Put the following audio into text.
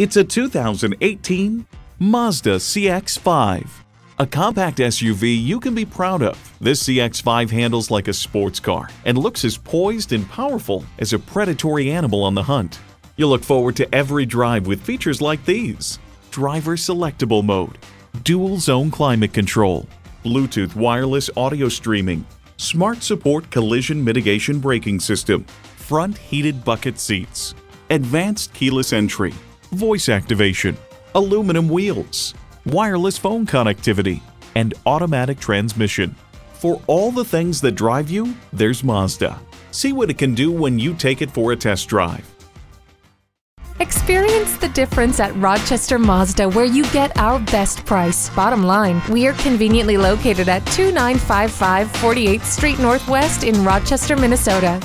It's a 2018 Mazda CX-5. A compact SUV you can be proud of. This CX-5 handles like a sports car and looks as poised and powerful as a predatory animal on the hunt. You'll look forward to every drive with features like these. Driver selectable mode, dual zone climate control, Bluetooth wireless audio streaming, smart support collision mitigation braking system, front heated bucket seats, advanced keyless entry, voice activation, aluminum wheels, wireless phone connectivity, and automatic transmission. For all the things that drive you, there's Mazda. See what it can do when you take it for a test drive. Experience the difference at Rochester Mazda, where you get our best price. Bottom line, we are conveniently located at 2955 48th Street Northwest in Rochester, Minnesota.